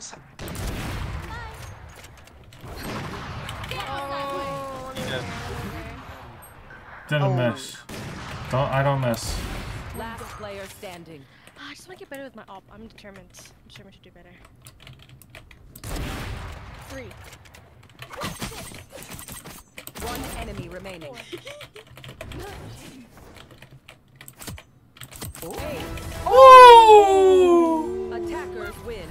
sa- Oh, He did. Didn't Oh. miss. Don't I don't miss. Last player standing. Ah, I just want to get better with my op. I'm determined. I'm determined to do better. Three. One enemy remaining. Ooh! Attackers win.